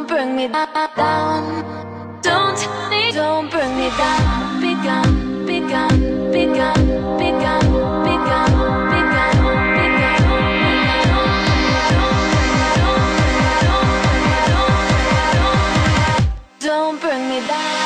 don't bring me down. Don't tell don't bring me down. Begun, begun, begun, begun, begun, begun, begun. Don't bring me down.